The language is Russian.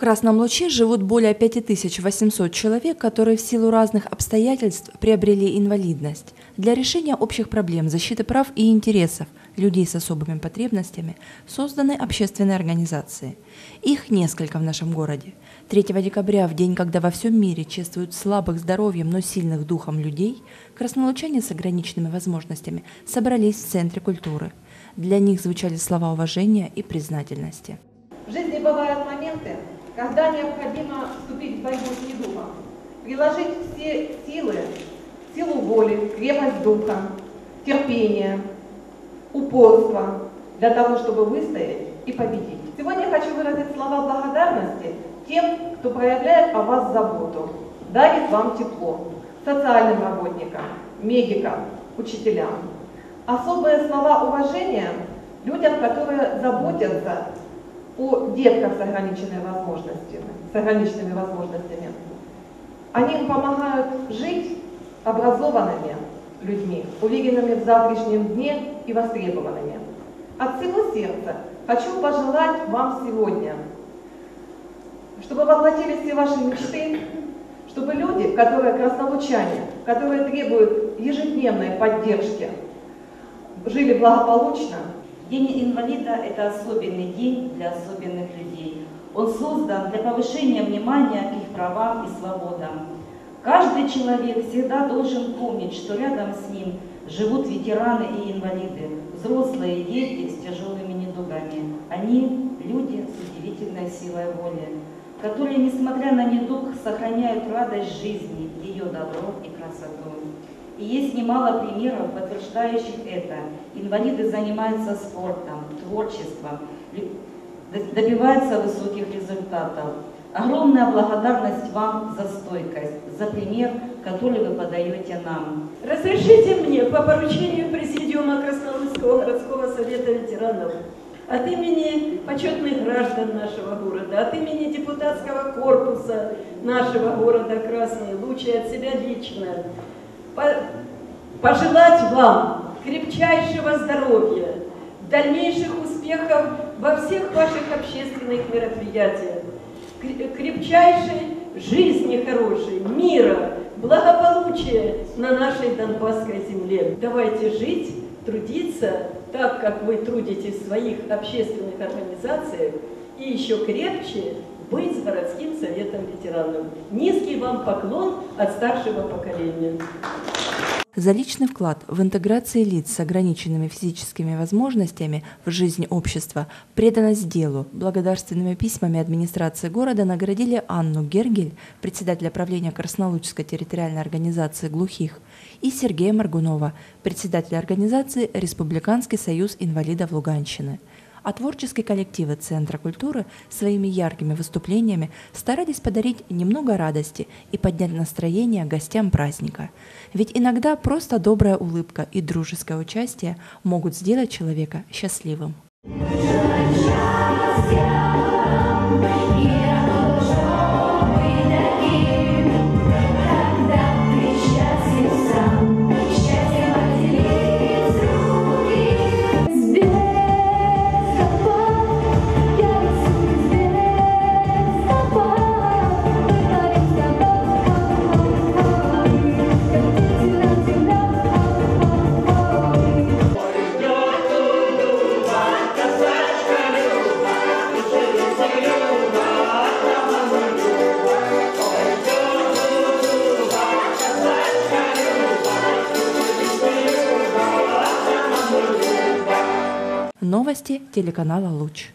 Красном Луче живут более 5800 человек, которые в силу разных обстоятельств приобрели инвалидность. Для решения общих проблем защиты прав и интересов людей с особыми потребностями созданы общественные организации. Их несколько в нашем городе. 3 декабря, в день, когда во всем мире чествуют слабых здоровьем, но сильных духом людей, краснолучане с ограниченными возможностями собрались в Центре культуры. Для них звучали слова уважения и признательности. В жизни бывают моменты, когда необходимо вступить в борьбу с недугом, приложить все силы, силу воли, крепость духа, терпение, упорство для того, чтобы выстоять и победить. Сегодня я хочу выразить слова благодарности тем, кто проявляет о вас заботу, дарит вам тепло, социальным работникам, медикам, учителям. Особые слова уважения людям, которые заботятся о детках с ограниченными возможностями, с ограниченными возможностями. Они им помогают жить образованными людьми, уверенными в завтрашнем дне и востребованными. От всего сердца хочу пожелать вам сегодня, чтобы воплотились все ваши мечты, чтобы люди, которые краснолучане, которые требуют ежедневной поддержки, жили благополучно, День инвалида – это особенный день для особенных людей. Он создан для повышения внимания к их правам и свободам. Каждый человек всегда должен помнить, что рядом с ним живут ветераны и инвалиды, взрослые и дети с тяжелыми недугами. Они – люди с удивительной силой воли, которые, несмотря на недуг, сохраняют радость жизни, ее добро и красоту. И есть немало примеров, подтверждающих это. Инвалиды занимаются спортом, творчеством, добиваются высоких результатов. Огромная благодарность вам за стойкость, за пример, который вы подаете нам. Разрешите мне по поручению Президиума Краснолыцкого городского совета ветеранов от имени почетных граждан нашего города, от имени депутатского корпуса нашего города Красный Луч и от себя лично пожелать вам крепчайшего здоровья, дальнейших успехов во всех ваших общественных мероприятиях, крепчайшей жизни хорошей, мира, благополучия на нашей Донбасской земле. Давайте жить, трудиться так, как вы трудитесь в своих общественных организациях, и еще крепче быть с городским советом ветеранов. Низкий вам поклон от старшего поколения. За личный вклад в интеграции лиц с ограниченными физическими возможностями в жизнь общества, преданность делу, благодарственными письмами администрации города наградили Анну Гергель, председателя правления Краснолучской территориальной организации глухих, и Сергея Маргунова, председателя организации Республиканский союз инвалидов Луганщины – а творческие коллективы Центра культуры своими яркими выступлениями старались подарить немного радости и поднять настроение гостям праздника. Ведь иногда просто добрая улыбка и дружеское участие могут сделать человека счастливым. Новости телеканала «Луч».